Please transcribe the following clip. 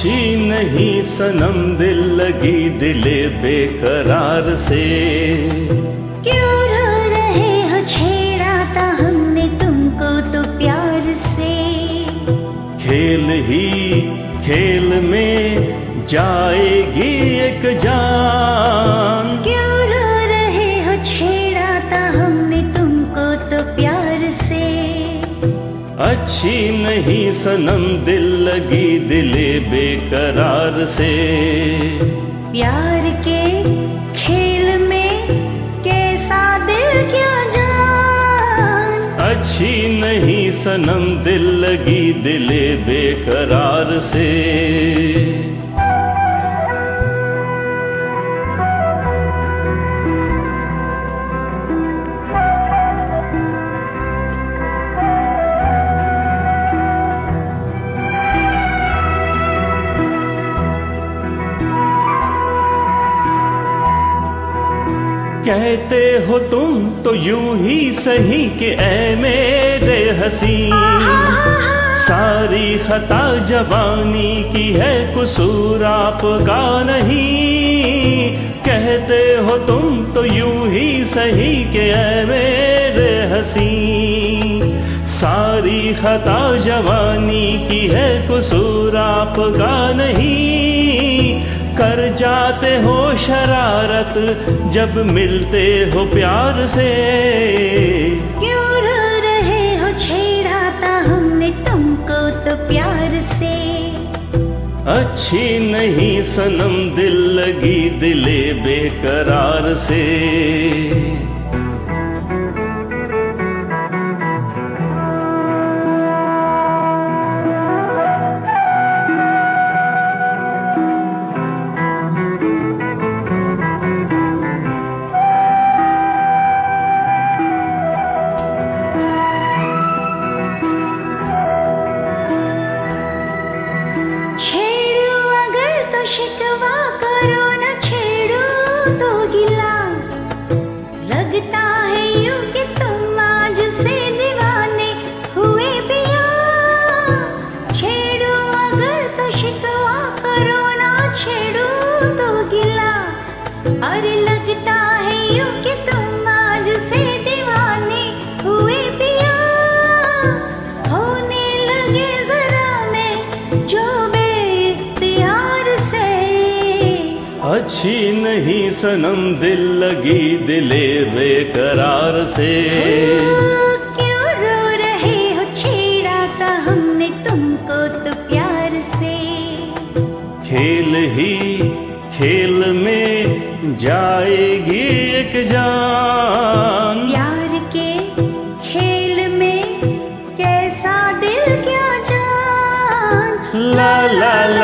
अच्छी नहीं सनम दिल लगी दिले बेकरार से। क्यों रो रहे हो छेड़ा था हमने तुमको तो प्यार से? खेल ही खेल में जाएगी एक जान। क्यों रो रहे हो छेड़ा था हमने तुमको तो प्यार से? अच्छी नहीं सनम दिल लगी दिले बेकरार से। प्यार के खेल में कैसा दिल क्या जान? अच्छी नहीं सनम दिल लगी दिले बेकरार से। कहते हो तुम तो यूँ ही सही के ऐ मेरे हसी सारी खता जवानी की है कसूर आपका नहीं। कहते हो तुम तो यूँ ही सही के ऐ मेरे हसी सारी खता जवानी की है कसूर आपका नहीं। कर जाते हो शरारत जब मिलते हो प्यार से। क्यों रो रहे हो छेड़ा था हमने तुमको तो प्यार से। अच्छी नहीं सनम दिल लगी दिले बेकरार से। aşık अच्छी नहीं सनम दिल लगी दिले बेकरार से। क्यों रो रहे हो छेड़ा था हमने तुमको तो प्यार से? खेल ही खेल में जाएगी एक जान। प्यार के खेल में कैसा दिल